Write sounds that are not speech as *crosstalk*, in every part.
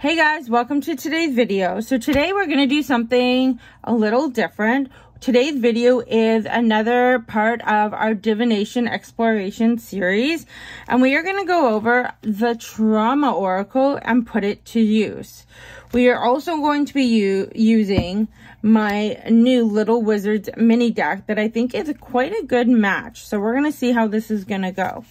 Hey guys, welcome to today's video. So today we're to do something a little different. Today's video is another part of our divination exploration series and we are to go over the trauma oracle and put it to use. We are also going to be using my new Little Wizards mini deck that I think is quite a good match. So we're to see how this is to go.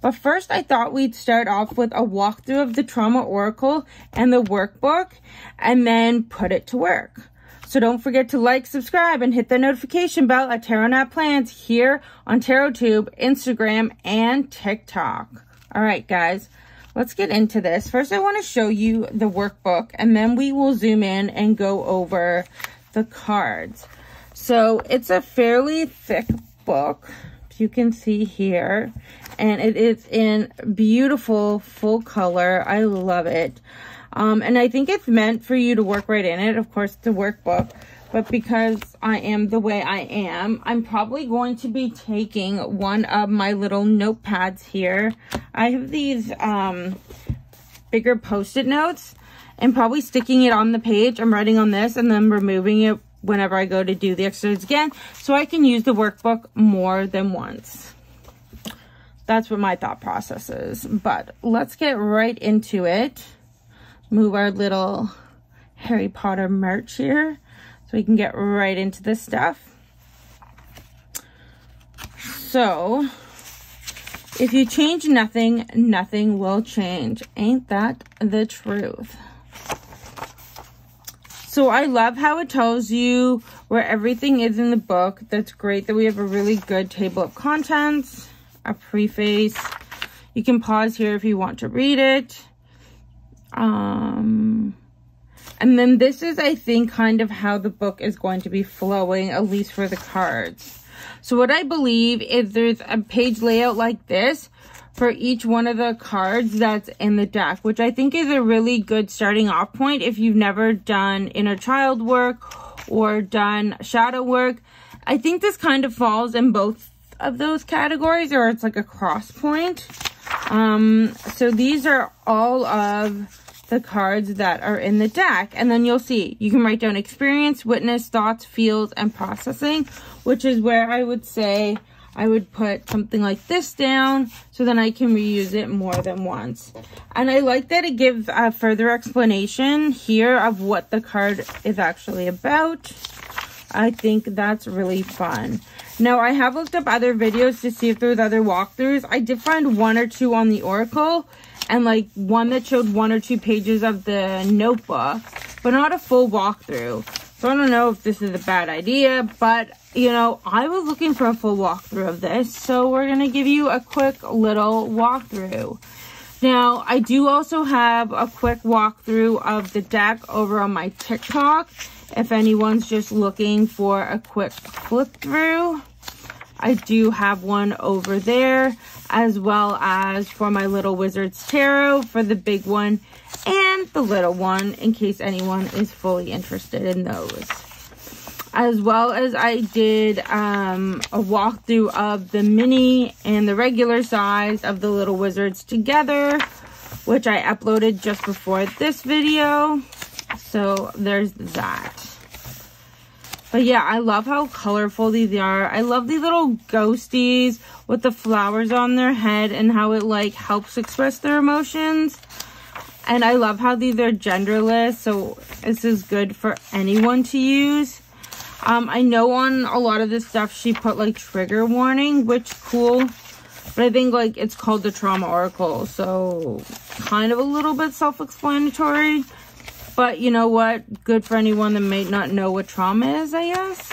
But first, I thought we'd start off with a walkthrough of the Trauma Oracle and the workbook, and then put it to work. So don't forget to like, subscribe, and hit the notification bell at Tarot Plans here on TarotTube, Instagram, and TikTok. All right, guys, let's get into this. First, I want to show you the workbook, and then we will zoom in and go over the cards. So it's a fairly thick book you can see here. And it is in beautiful full color. I love it. Um, and I think it's meant for you to work right in it. Of course, the workbook. But because I am the way I am, I'm probably going to be taking one of my little notepads here. I have these um, bigger post-it notes and probably sticking it on the page. I'm writing on this and then removing it whenever I go to do the exercise again so I can use the workbook more than once. That's what my thought process is. But let's get right into it. Move our little Harry Potter merch here so we can get right into this stuff. So, if you change nothing, nothing will change. Ain't that the truth? So I love how it tells you where everything is in the book. That's great that we have a really good table of contents, a preface. You can pause here if you want to read it. Um, and then this is, I think, kind of how the book is going to be flowing, at least for the cards. So what I believe is there's a page layout like this for each one of the cards that's in the deck, which I think is a really good starting off point if you've never done inner child work or done shadow work. I think this kind of falls in both of those categories or it's like a cross point. Um, so these are all of the cards that are in the deck. And then you'll see, you can write down experience, witness, thoughts, feels, and processing, which is where I would say I would put something like this down so then I can reuse it more than once. And I like that it gives a further explanation here of what the card is actually about. I think that's really fun. Now, I have looked up other videos to see if there's other walkthroughs. I did find one or two on the Oracle and like one that showed one or two pages of the notebook, but not a full walkthrough. So I don't know if this is a bad idea, but you know, I was looking for a full walkthrough of this, so we're going to give you a quick little walkthrough. Now, I do also have a quick walkthrough of the deck over on my TikTok. If anyone's just looking for a quick flip through, I do have one over there, as well as for my Little Wizards Tarot for the big one and the little one in case anyone is fully interested in those. As well as I did um, a walkthrough of the mini and the regular size of the Little Wizards together, which I uploaded just before this video. So there's that. But yeah, I love how colorful these are. I love these little ghosties with the flowers on their head and how it like helps express their emotions. And I love how these are genderless, so this is good for anyone to use. Um, I know on a lot of this stuff she put like trigger warning, which cool. But I think like it's called the Trauma Oracle, so kind of a little bit self-explanatory. But you know what? Good for anyone that may not know what trauma is, I guess.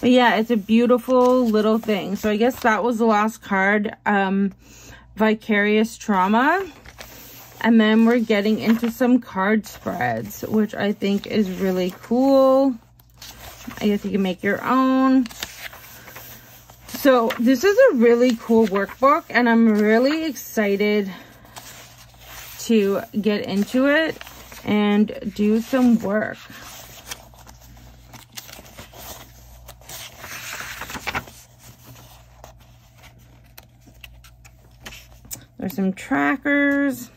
But yeah, it's a beautiful little thing. So I guess that was the last card. Um, Vicarious Trauma. And then we're getting into some card spreads, which I think is really cool. I guess you can make your own. So this is a really cool workbook and I'm really excited to get into it and do some work. There's some trackers.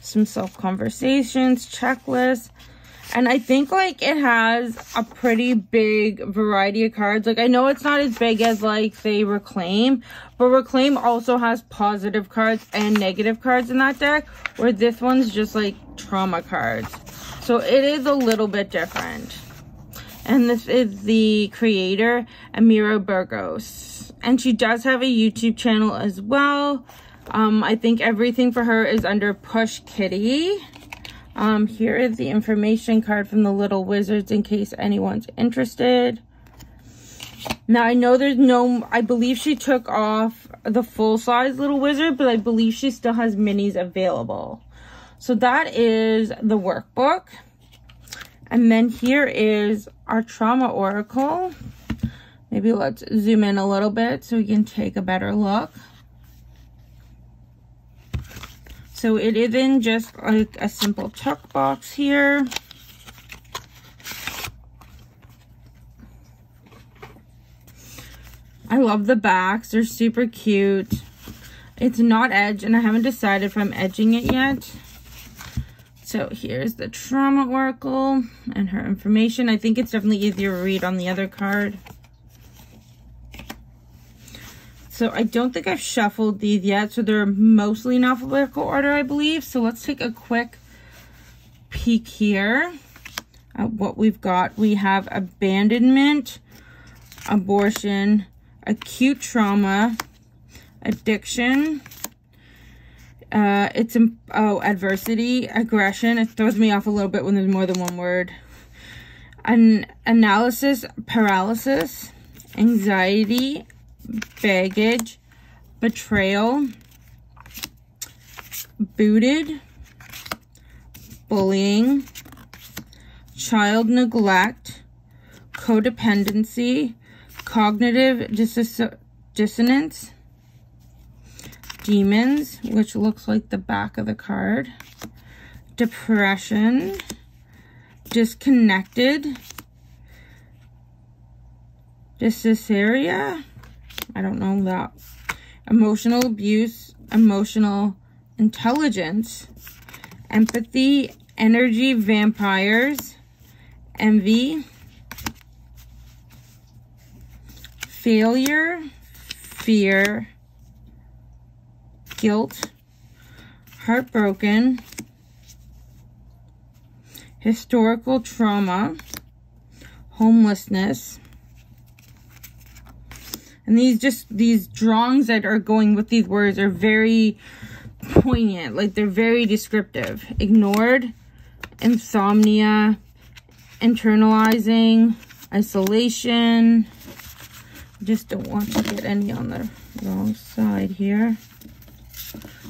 some self-conversations, checklists. And I think like it has a pretty big variety of cards. Like I know it's not as big as like say Reclaim, but Reclaim also has positive cards and negative cards in that deck, where this one's just like trauma cards. So it is a little bit different. And this is the creator, Amira Burgos. And she does have a YouTube channel as well. Um, I think everything for her is under Push Kitty. Um, here is the information card from the Little Wizards in case anyone's interested. Now, I know there's no, I believe she took off the full-size Little Wizard, but I believe she still has minis available. So that is the workbook. And then here is our Trauma Oracle. Maybe let's zoom in a little bit so we can take a better look. So it isn't just like a simple tuck box here. I love the backs. They're super cute. It's not edged, and I haven't decided if I'm edging it yet. So here's the Trauma Oracle and her information. I think it's definitely easier to read on the other card. So I don't think I've shuffled these yet. So they're mostly in alphabetical order, I believe. So let's take a quick peek here at what we've got. We have abandonment, abortion, acute trauma, addiction, uh, it's, oh, adversity, aggression. It throws me off a little bit when there's more than one word. An analysis, paralysis, anxiety, baggage, betrayal, booted, bullying, child neglect, codependency, cognitive dis dissonance, demons, which looks like the back of the card, depression, disconnected, dysphoria, I don't know that. Emotional abuse, emotional intelligence, empathy, energy, vampires, envy, failure, fear, guilt, heartbroken, historical trauma, homelessness, and these just, these drawings that are going with these words are very poignant. Like they're very descriptive. Ignored, insomnia, internalizing, isolation. Just don't want to get any on the wrong side here.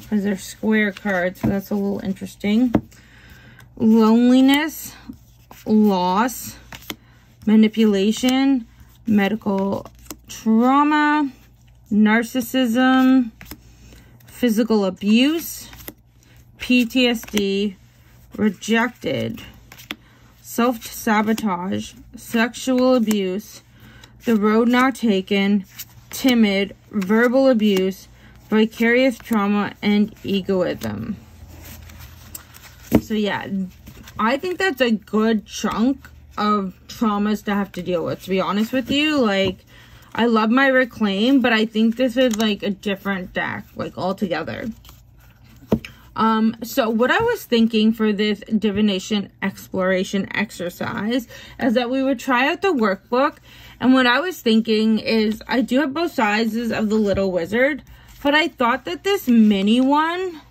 Because they're square cards, so that's a little interesting. Loneliness, loss, manipulation, medical trauma, narcissism, physical abuse, PTSD, rejected, self-sabotage, sexual abuse, the road not taken, timid, verbal abuse, vicarious trauma, and egoism. So yeah, I think that's a good chunk of traumas to have to deal with, to be honest with you. Like, I love my Reclaim, but I think this is like a different deck, like altogether. Um, so what I was thinking for this divination exploration exercise is that we would try out the workbook. And what I was thinking is I do have both sizes of the Little Wizard, but I thought that this mini one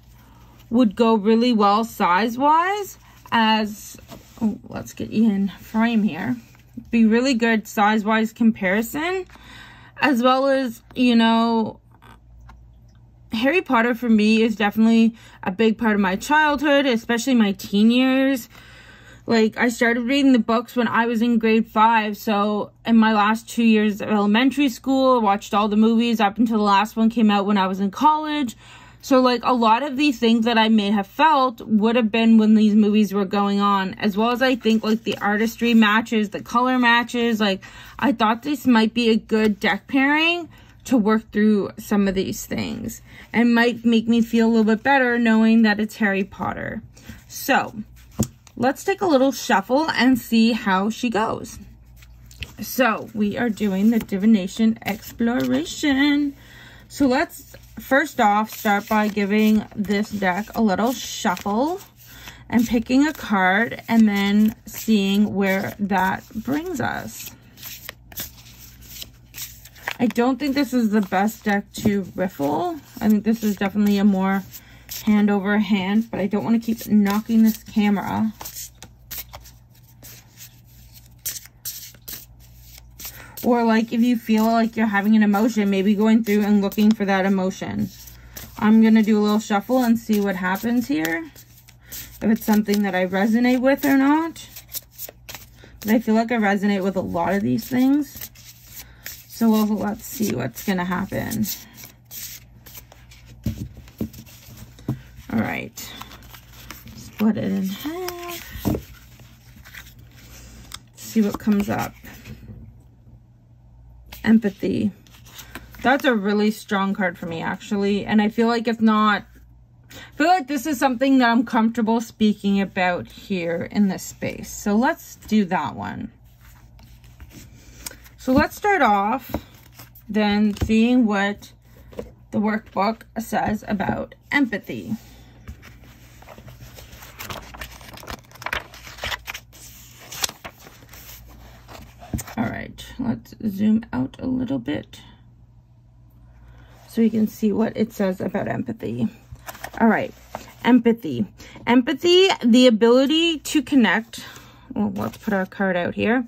would go really well size-wise as, oh, let's get you in frame here. Be really good size-wise comparison as well as, you know, Harry Potter for me is definitely a big part of my childhood, especially my teen years. Like, I started reading the books when I was in grade five. So, in my last two years of elementary school, I watched all the movies up until the last one came out when I was in college. So, like, a lot of these things that I may have felt would have been when these movies were going on, as well as I think, like, the artistry matches, the color matches. Like, I thought this might be a good deck pairing. to work through some of these things and might make me feel a little bit better knowing that it's Harry Potter. So let's take a little shuffle and see how she goes. So we are doing the divination exploration. So let's first off start by giving this deck a little shuffle and picking a card and then seeing where that brings us. I don't think this is the best deck to riffle. I think this is definitely a more hand over hand, but I don't want to keep knocking this camera. Or like if you feel like you're having an emotion, maybe going through and looking for that emotion. I'm going to do a little shuffle and see what happens here. If it's something that I resonate with or not. But I feel like I resonate with a lot of these things. So let's see what's going to happen. All right. Split it in half. See what comes up. Empathy. That's a really strong card for me, actually. And I feel like it's not... I feel like this is something that I'm comfortable speaking about here in this space. So let's do that one. So let's start off then seeing what the workbook says about empathy. All right, let's zoom out a little bit so you can see what it says about empathy. All right, empathy. Empathy, the ability to connect. Well, let's put our card out here.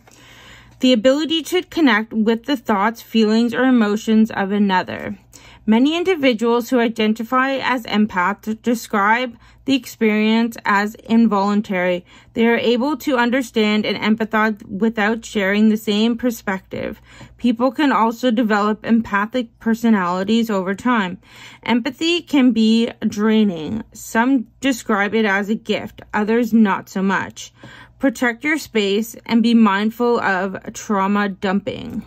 The ability to connect with the thoughts, feelings, or emotions of another. Many individuals who identify as empath describe the experience as involuntary. They are able to understand and empathize without sharing the same perspective. People can also develop empathic personalities over time. Empathy can be draining. Some describe it as a gift, others not so much. Protect your space and be mindful of trauma dumping.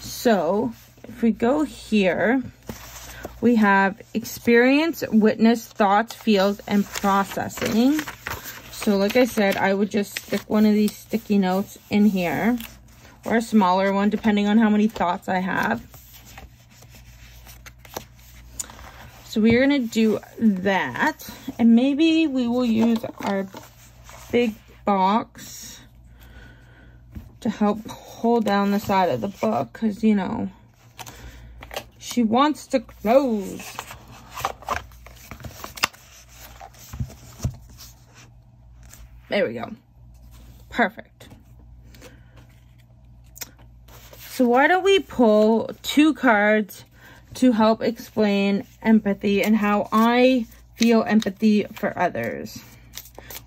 So, if we go here, we have experience, witness, thoughts, feels, and processing. So like I said, I would just stick one of these sticky notes in here or a smaller one depending on how many thoughts I have. So we're going to do that and maybe we will use our big box to help hold down the side of the book because, you know, she wants to close. There we go. Perfect. So why don't we pull two cards to help explain empathy and how I feel empathy for others.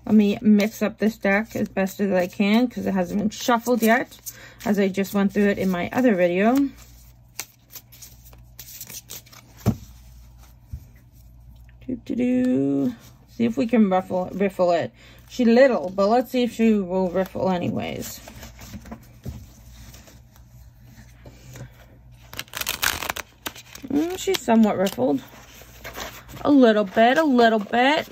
Let me mix up this deck as best as I can because it hasn't been shuffled yet as I just went through it in my other video. Do, do. See if we can ruffle, riffle it. She little, but let's see if she will riffle anyways. Mm, she's somewhat riffled. A little bit, a little bit.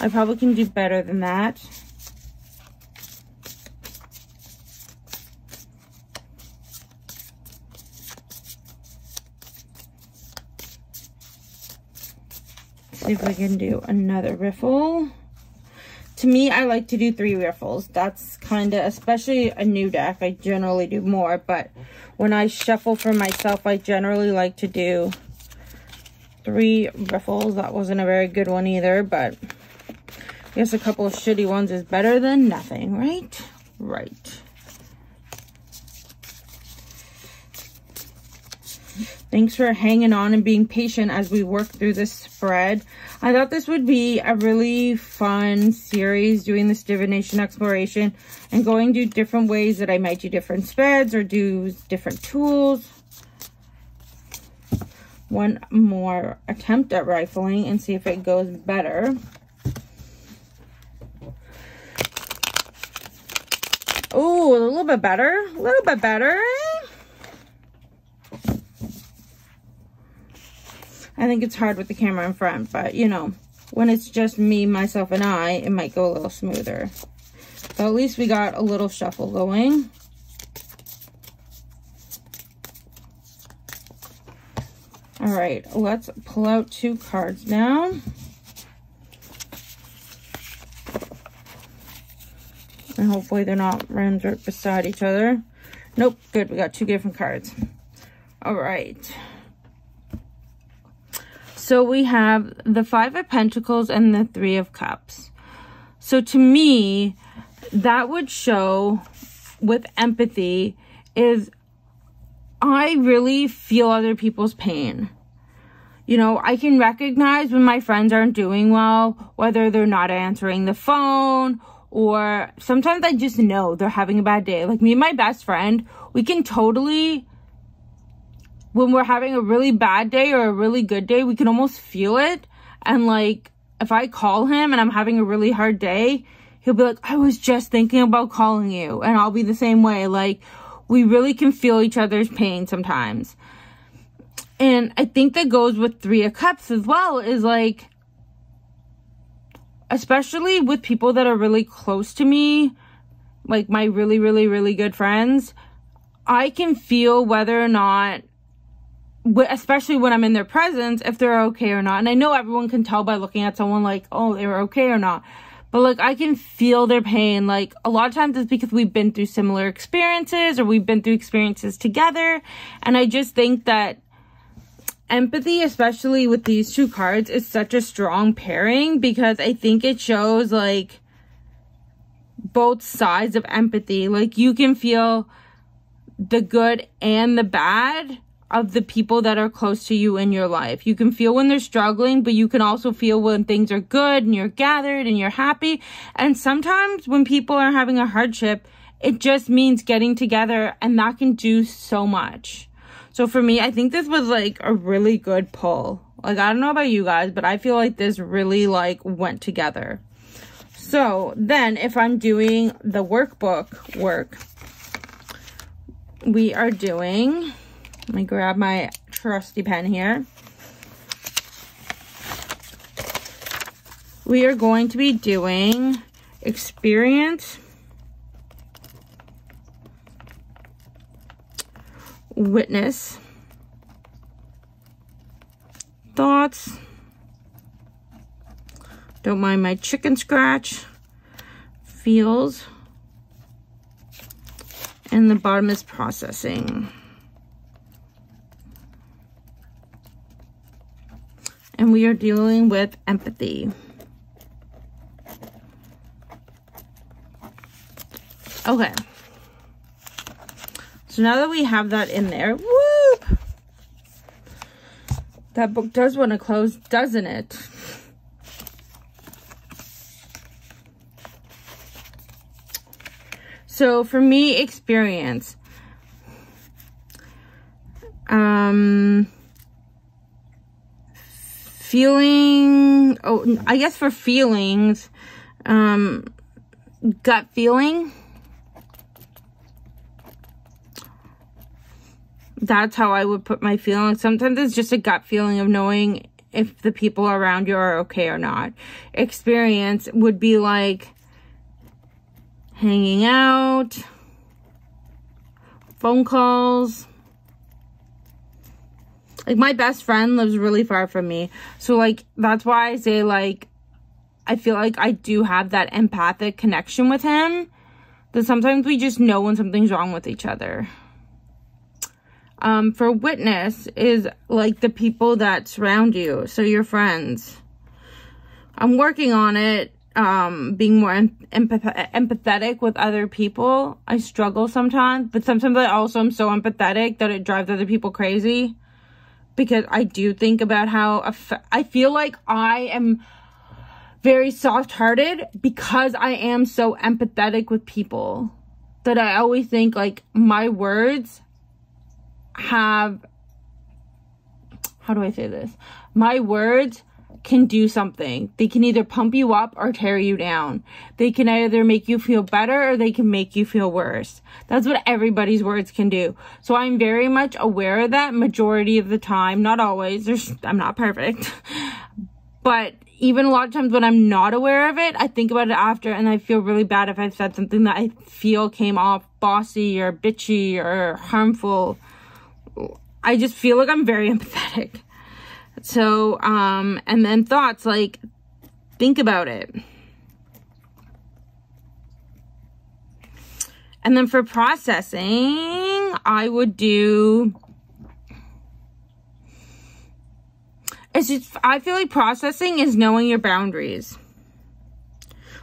I probably can do better than that. See if we can do another riffle. To me, I like to do three riffles. That's kind of, especially a new deck, I generally do more. But when I shuffle for myself, I generally like to do three riffles. That wasn't a very good one either, but I guess a couple of shitty ones is better than nothing, right? Right. Thanks for hanging on and being patient as we work through this spread. I thought this would be a really fun series doing this divination exploration and going to different ways that I might do different spreads or do different tools. One more attempt at rifling and see if it goes better. Oh, a little bit better. A little bit better. I think it's hard with the camera in front, but you know, when it's just me, myself, and I, it might go a little smoother. So at least we got a little shuffle going. All right, let's pull out two cards now. And hopefully they're not right beside each other. Nope, good, we got two different cards. All right. So we have the Five of Pentacles and the Three of Cups. So to me, that would show with empathy is I really feel other people's pain. You know, I can recognize when my friends aren't doing well, whether they're not answering the phone or sometimes I just know they're having a bad day. Like me and my best friend, we can totally when we're having a really bad day or a really good day, we can almost feel it. And like, if I call him and I'm having a really hard day, he'll be like, I was just thinking about calling you. And I'll be the same way. Like, we really can feel each other's pain sometimes. And I think that goes with Three of Cups as well, is like, especially with people that are really close to me, like my really, really, really good friends, I can feel whether or not especially when I'm in their presence, if they're okay or not. And I know everyone can tell by looking at someone like, oh, they were okay or not. But like, I can feel their pain. Like, a lot of times it's because we've been through similar experiences or we've been through experiences together. And I just think that empathy, especially with these two cards, is such a strong pairing because I think it shows like both sides of empathy. Like, you can feel the good and the bad of the people that are close to you in your life. You can feel when they're struggling, but you can also feel when things are good and you're gathered and you're happy. And sometimes when people are having a hardship, it just means getting together and that can do so much. So for me, I think this was like a really good pull. Like, I don't know about you guys, but I feel like this really like went together. So then if I'm doing the workbook work, we are doing let me grab my trusty pen here. We are going to be doing experience, witness, thoughts, don't mind my chicken scratch, feels, and the bottom is processing. And we are dealing with empathy. Okay. So now that we have that in there, whoop! That book does want to close, doesn't it? So for me, experience. Um, feeling oh i guess for feelings um gut feeling. That's how i would put my feelings. Sometimes it's just a gut feeling of knowing if the people around you are okay or not. Experience would be like hanging out phone calls like my best friend lives really far from me. So like that's why I say like I feel like I do have that empathic connection with him. That sometimes we just know when something's wrong with each other. Um, for witness is like the people that surround you. So your friends. I'm working on it. Um, being more empath empathetic with other people. I struggle sometimes, but sometimes I also am so empathetic that it drives other people crazy because I do think about how I feel like I am very soft-hearted because I am so empathetic with people that I always think like my words have how do I say this? My words can do something. They can either pump you up or tear you down. They can either make you feel better or they can make you feel worse. That's what everybody's words can do. So I'm very much aware of that majority of the time. Not always. There's, I'm not perfect. *laughs* but even a lot of times when I'm not aware of it, I think about it after and I feel really bad if I've said something that I feel came off bossy or bitchy or harmful. I just feel like I'm very *laughs* empathetic. So, um, and then thoughts like, think about it. And then for processing, I would do it's just I feel like processing is knowing your boundaries.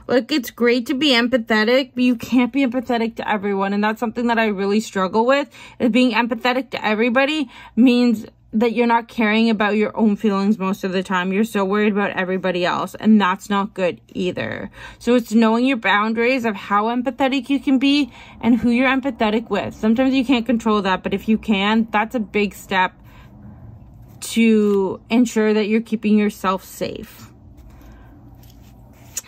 Like it's great to be empathetic, but you can't be empathetic to everyone. And that's something that I really struggle with. Is being empathetic to everybody means that you're not caring about your own feelings most of the time. You're so worried about everybody else, and that's not good either. So it's knowing your boundaries of how empathetic you can be and who you're empathetic with. Sometimes you can't control that, but if you can, that's a big step to ensure that you're keeping yourself safe.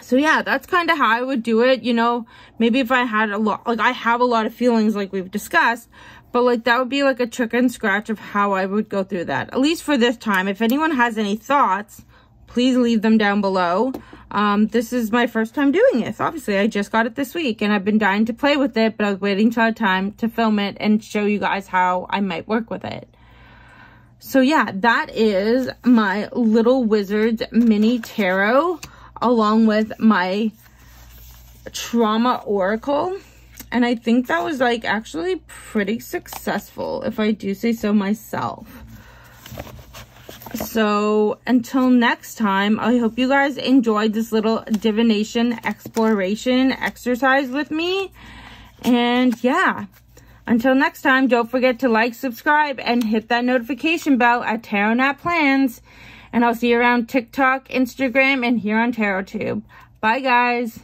So yeah, that's kind of how I would do it. You know, maybe if I had a lot, like I have a lot of feelings like we've discussed, but like that would be like a chicken scratch of how I would go through that. At least for this time. If anyone has any thoughts, please leave them down below. Um, this is my first time doing this. Obviously, I just got it this week and I've been dying to play with it, but I was waiting till had time to film it and show you guys how I might work with it. So yeah, that is my Little Wizards mini tarot along with my trauma oracle. And I think that was like actually pretty successful if I do say so myself. So until next time, I hope you guys enjoyed this little divination exploration exercise with me. And yeah, until next time, don't forget to like, subscribe, and hit that notification bell at TarotNatt Plans. And I'll see you around TikTok, Instagram, and here on TarotTube. Bye, guys.